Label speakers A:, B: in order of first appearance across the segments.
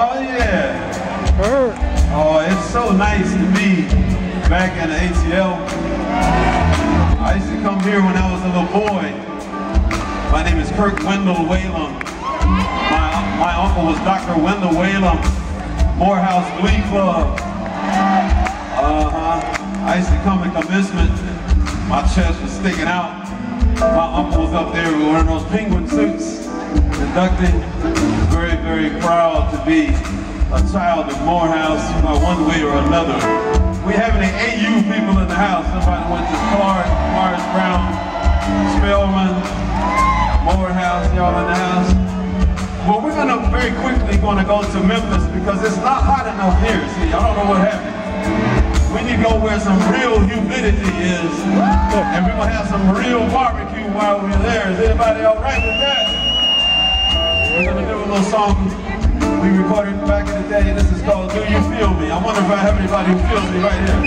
A: Oh yeah. Oh, it's so nice to be back in the ATL. I used to come here when I was a little boy. My name is Kirk Wendell Whalum. My, my uncle was Dr. Wendell Whalum, Morehouse Glee Club. Uh-huh. I used to come at commencement. My chest was sticking out. My uncle was up there wearing those penguin suits, conducting. Very, proud to be a child of Morehouse by one way or another. We have any AU people in the house. Somebody went to Clark, Morris Brown, Spelman, Morehouse, y'all in the house. Well, we're gonna very quickly gonna go to Memphis because it's not hot enough here. See, I don't know what happened. We need to go where some real humidity is. And we're gonna have some real barbecue while we're there. Is anybody all right with that? Little song we recorded back in the day. This is called Do You Feel Me? I wonder if I have anybody who feels me right here.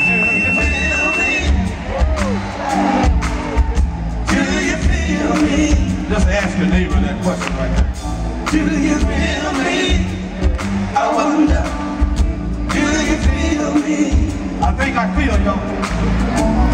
B: Do you feel me? Do you feel me?
A: Just ask your neighbor that question right there.
B: Do you feel me? I wonder. Do you feel me?
A: I think I feel y'all.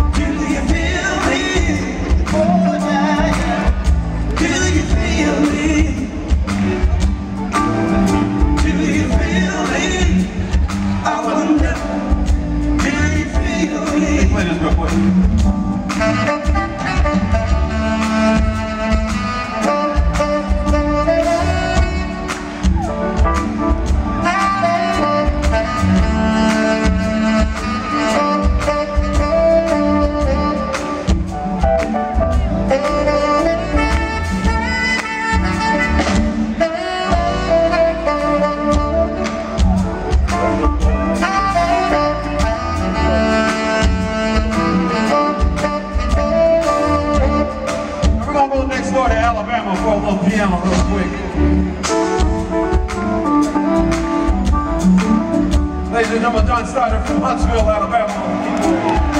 A: Go to Alabama for a little piano real quick. Ladies and gentlemen, John Steiner from Huntsville, Alabama.